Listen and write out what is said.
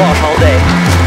哇好美